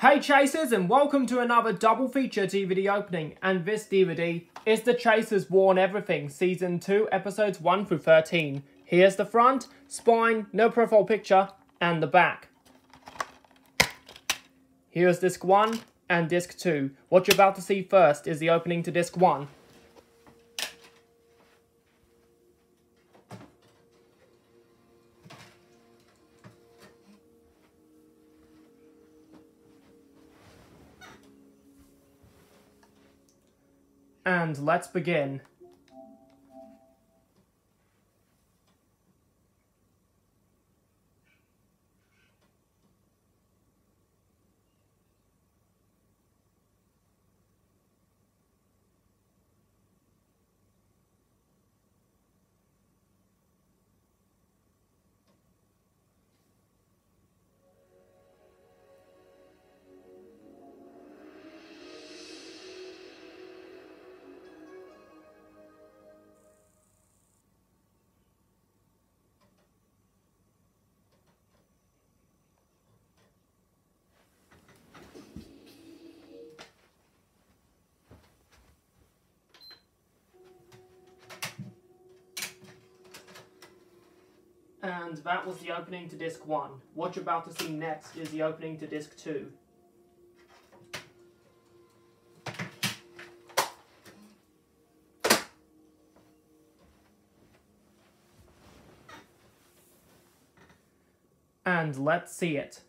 Hey Chasers and welcome to another double feature DVD opening and this DVD is The Chasers War on Everything Season 2 Episodes 1 through 13. Here's the front, spine, no profile picture, and the back. Here's disc 1 and disc 2. What you're about to see first is the opening to disc 1. And let's begin. And that was the opening to disc 1. What you're about to see next is the opening to disc 2. And let's see it.